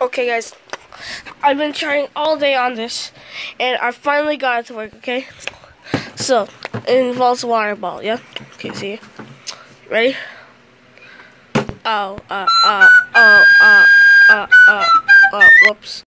Okay, guys, I've been trying all day on this, and I finally got it to work. Okay, so it involves a water ball. Yeah. Okay, see. Ready? Oh, uh, uh, oh, uh, uh, uh, uh, whoops.